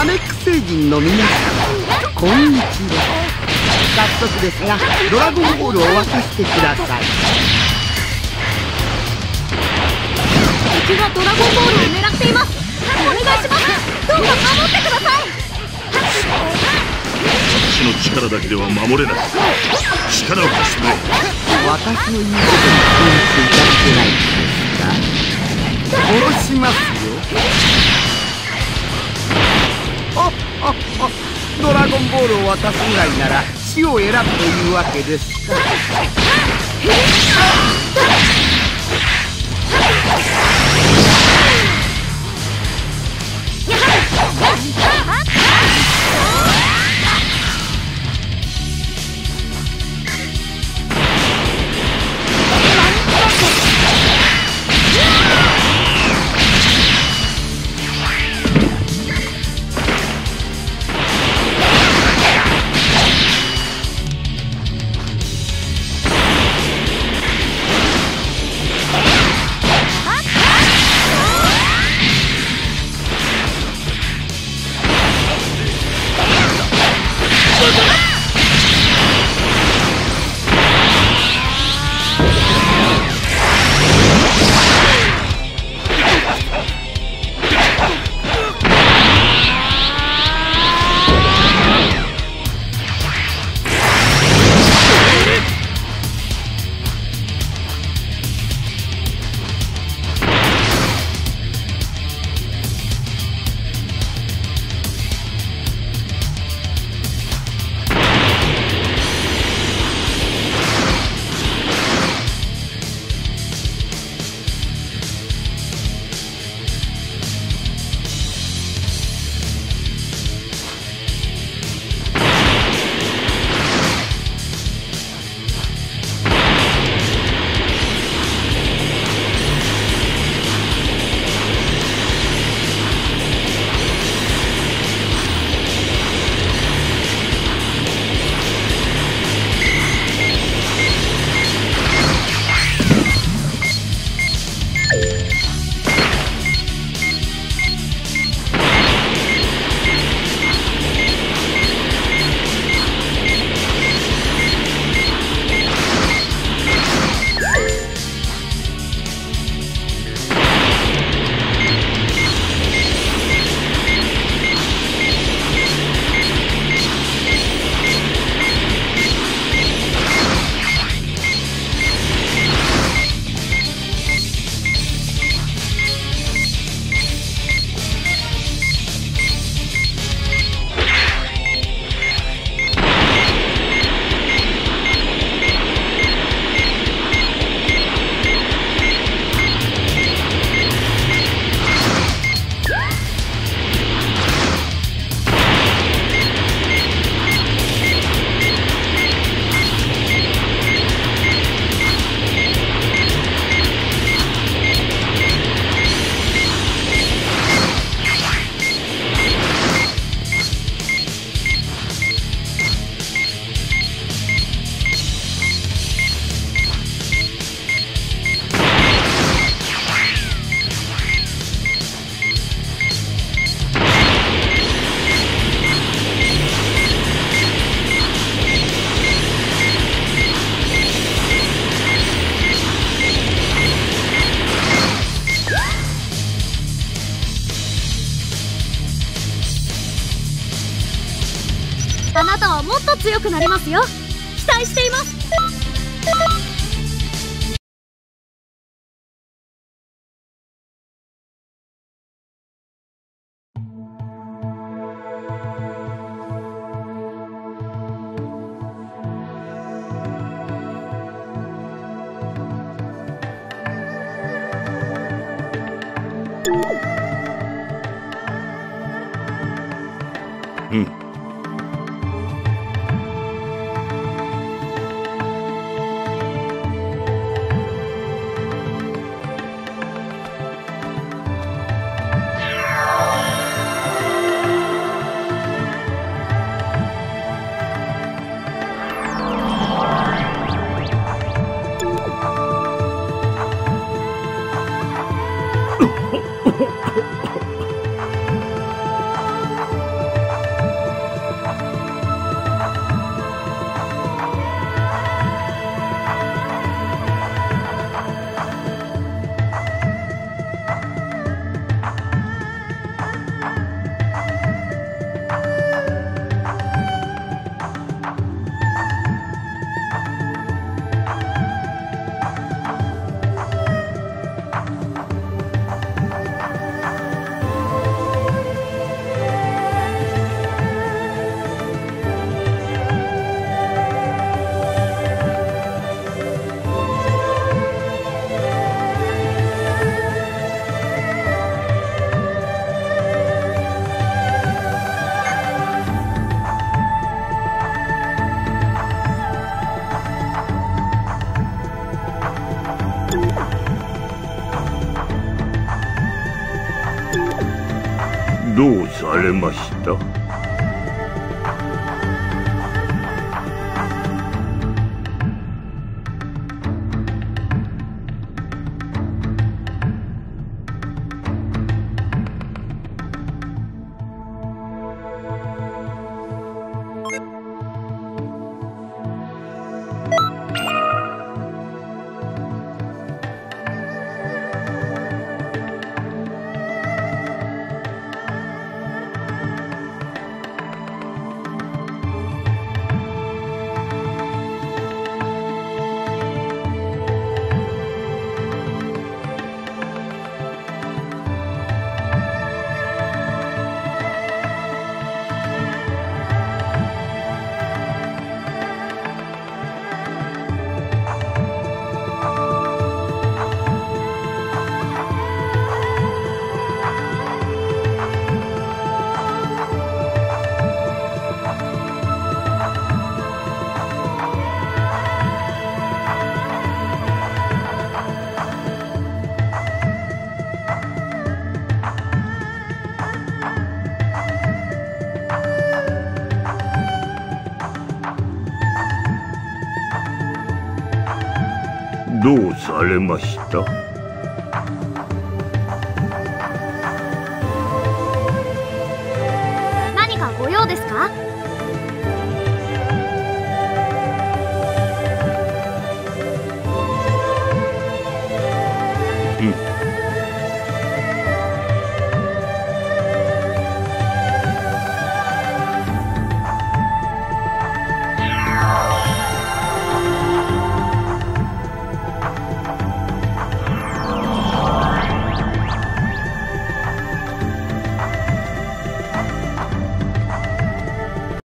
ナメック星人の皆さんこんにちは。早速ですがドラゴンボールを渡してください。敵がドラゴンボールを狙っています。お願いします。どうか守ってください。私の力だけでは守れない。力を貸してくれ。私の言うことに気にしていただけないですか。殺しますよドラゴンボールを渡すぐらいなら死を選ぶというわけです。か強くなりますよ。期待しています。どうされました？どうされました？何かご用ですか？